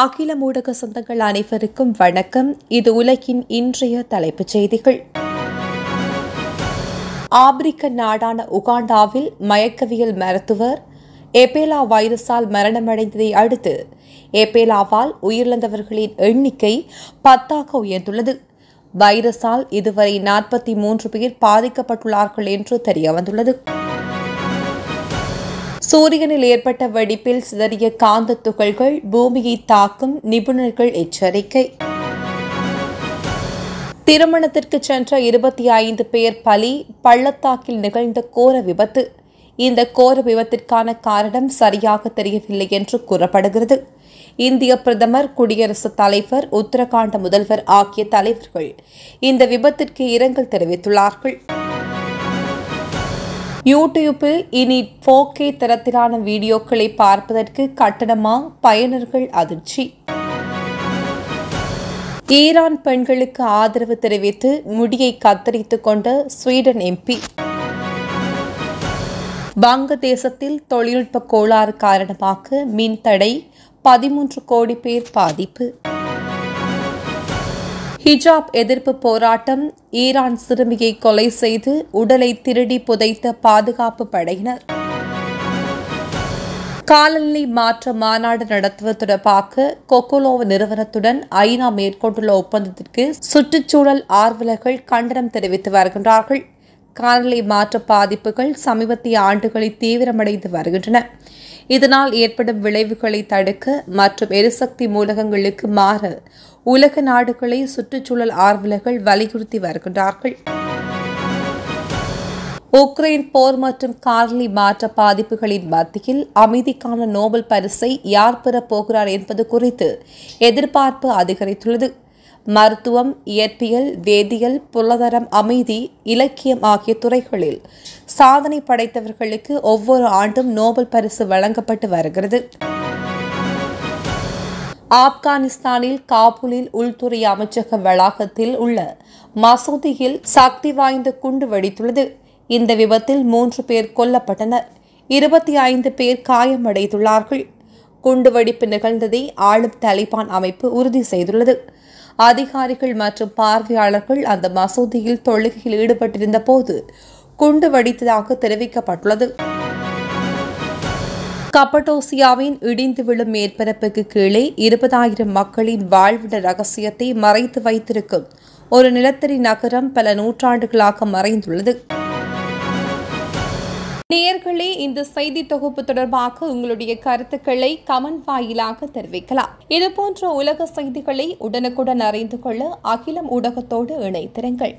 அகில ஊடக சொந்தங்கள் அனைவருக்கும் வணக்கம். இது உலகின் இன்றைய தலைப்புச் செய்திகள். ஆப்பிரிக்க நாடான உகாண்டாவில் மயக்கவியல் மருத்துவர் எபேலா வைரஸால் மரணமடைந்ததை அடுத்து எபேலாவால் உயிரிழந்தவர்களின் எண்ணிக்கை பத்தாக உயர்ந்துள்ளது. வைரஸால் இதுவரை நாற்பத்தி மூன்று பேர் பாதிக்கப்பட்டுள்ளார்கள் என்று தெரியவந்துள்ளது. சூரியனில் ஏற்பட்ட வெடிப்பில் சிதறிய காந்த துகள்கள் பூமியை தாக்கும் நிபுணர்கள் எச்சரிக்கை. திருமணத்திற்கு சென்ற இருபத்தி ஐந்து பேர் பலி பள்ளத்தாக்கில் நிகழ்ந்த கோர விபத்து. இந்த கோர விபத்திற்கான காரணம் சரியாக தெரியவில்லை என்று கூறப்படுகிறது. இந்திய பிரதமர் குடியரசுத் தலைவர் உத்தரகாண்ட் முதல்வர் ஆகிய தலைவர்கள் இந்த விபத்திற்கு இரங்கல் தெரிவித்துள்ளார்கள். யூடியூப்பில் இனி போகே தரத்திலான வீடியோக்களை பார்ப்பதற்கு கட்டணமா? பயனர்கள் அதிர்ச்சி. ஈரான் பெண்களுக்கு ஆதரவு தெரிவித்து முடியை கத்தரித்துக் கொண்ட ஸ்வீடன் எம்பி. வங்கதேசத்தில் தொழில்நுட்ப கோளாறு காரணமாக மின் தடை பதிமூன்று கோடி பேர் பாதிப்பு. ஹிஜாப் எதிர்ப்பு போராட்டம் ஈரான் சிறுமியை கொலை செய்து உடலை திருடி புதைத்த பாதுகாப்பு படையினர். காலநிலை மாற்ற மாநாடு நடத்துவது தொடர்பாக கொக்கோலோ நிறுவனத்துடன் ஐநா மேற்கொண்டுள்ள ஒப்பந்தத்திற்கு சுற்றுச்சூழல் ஆர்வலர்கள் கண்டனம் தெரிவித்து வருகின்றார்கள். காலநிலை மாற்ற பாதிப்புகள் சமீபத்திய ஆண்டுகளில் தீவிரமடைந்து வருகின்றன. இதனால் ஏற்படும் விளைவுகளை தடுக்க மற்றும் எரிசக்தி மூலகங்களுக்கு மாற உலக நாடுகளை சுற்றுச்சூழல் ஆர்வலர்கள் வலியுறுத்தி வருகின்றார்கள். உக்ரைன் போர் மற்றும் காலனி மாற்ற பாதிப்புகளின் மத்தியில் அமைதிக்கான நோபல் பரிசை யார் பெறப் போகிறார் என்பது குறித்து எதிர்பார்ப்பு அதிகரித்துள்ளது. மருத்துவம் இயற்பியல் வேதியியல் பொருளாதாரம் அமைதி இலக்கியம் ஆகிய துறைகளில் சாதனை படைத்தவர்களுக்கு ஒவ்வொரு ஆண்டும் நோபல் பரிசு வழங்கப்பட்டு வருகிறது. ஆப்கானிஸ்தானில் காபூலில் உள்துறை அமைச்சக வளாகத்தில் உள்ள மசூதியில் சக்தி வாய்ந்த குண்டு வெடித்துள்ளது. இந்த விபத்தில் மூன்று பேர் கொல்லப்பட்டனர். இருபத்தி ஐந்து பேர் காயமடைந்துள்ளார்கள். குண்டுவெடிப்பு நிகழ்ந்ததை ஆளும் தலிபான் அமைப்பு உறுதி செய்துள்ளது. அதிகாரிகள் மற்றும் பார்வையாளர்கள் அந்த மசூதியில் தொழுகையில் ஈடுபட்டிருந்த போது குண்டு வெடித்ததாக தெரிவிக்கப்பட்டுள்ளது. கப்படோசியாவின் இடிந்து விழும் மேற்பரப்புக்கு கீழே இருபதாயிரம் மக்களின் வாழ்விட ரகசியத்தை மறைத்து வைத்திருக்கும் ஒரு நிலத்தடி நகரம் பல நூற்றாண்டுகளாக மறைந்துள்ளது. நேர்களே இந்த செய்தி தொகுப்பு தொடர்பாக உங்களுடைய கருத்துக்களை கமெண்ட் வாயிலாக தெரிவிக்கலாம். இதுபோன்ற உலக செய்திகளை உடனுக்குடன் அறிந்து கொள்ள அகிலம் ஊடகத்தோடு இணைத்திருங்கள்